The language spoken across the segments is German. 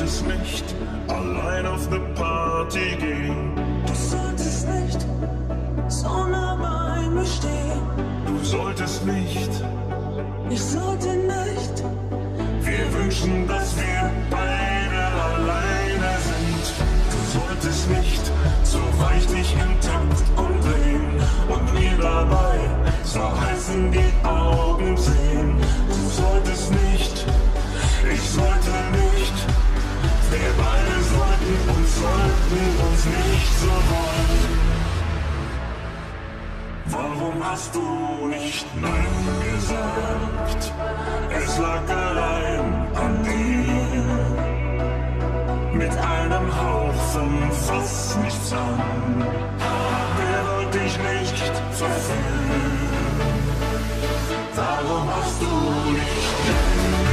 nicht allein auf ne Party gehen. Du solltest nicht so nah bei mir stehen. Du solltest nicht. Ich sollte nicht. Wir wünschen, dass wir beide alleine sind. Du solltest nicht so weich dich im Takt umdrehen und mir dabei so heiß in die Augen sollten uns nicht so wollen. Warum hast du nicht Nein gesagt? Es lag allein an dir. Mit einem Hauch von fast nichts an. Wer wollte dich nicht verführen? Warum hast du nicht Nein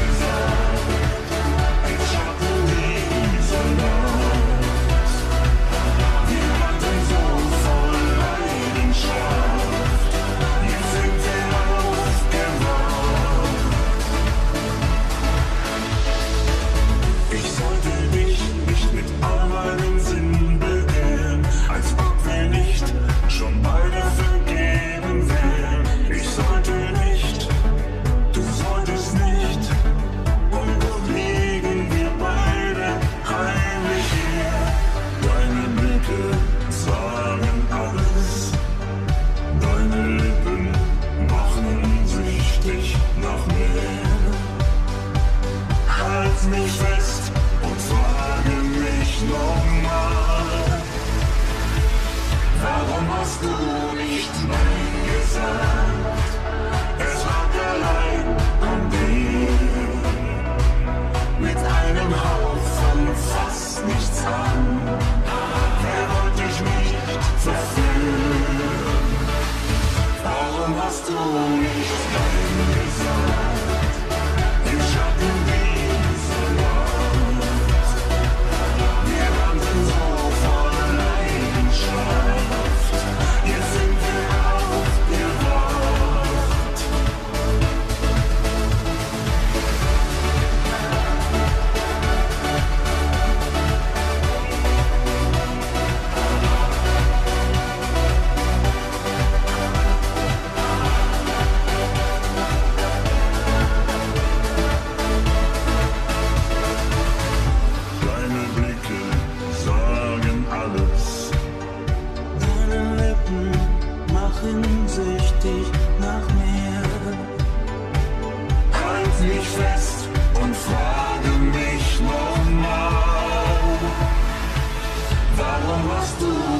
Mich fest und frage mich nochmal. Warum hast du nicht Nein gesagt? Es lag allein an dir. Mit einem Hauch von fast nichts an. Wer wollte ich nicht verführen? Warum hast du nicht és.